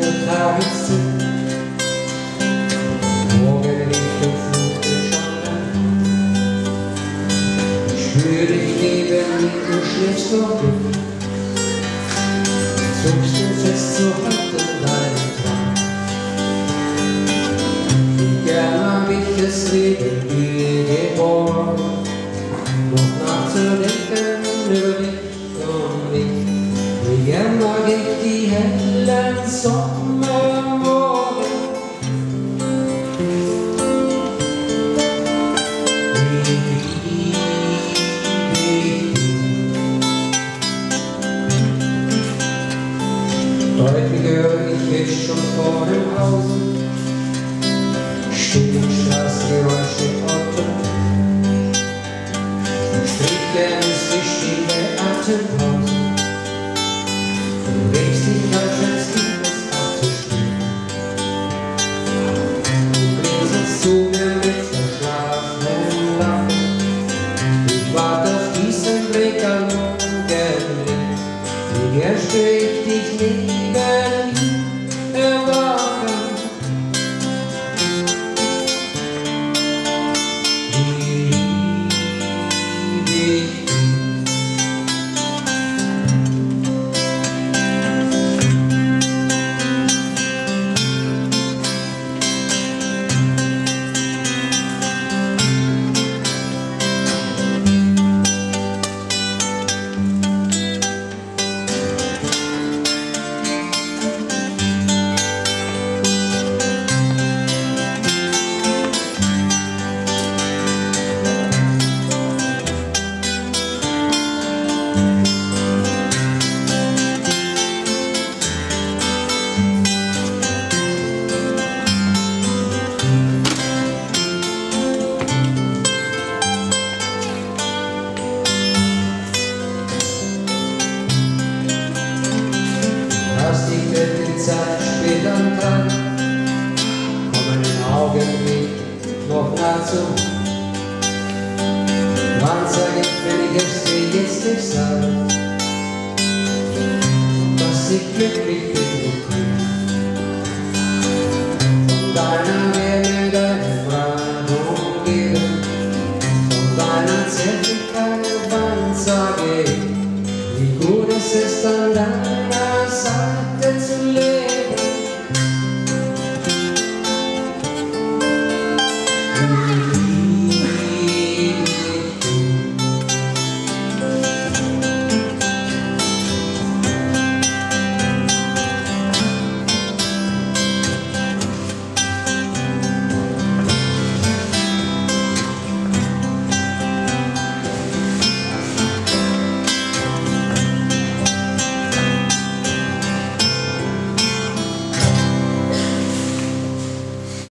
jeden Tag ist Sinn. Morgen liegt und flucht die Schande. Ich spüre dich neben mir, du schläfst noch gut. Zuckst du fest so En dag gikk de heller en sommermorgen. Heute höre ich jetzt schon vor dem Haus. Stimmen, Straßengeräusche, Auto Stricken sich die Atemhaus remember One second Once I get finished, she gets excited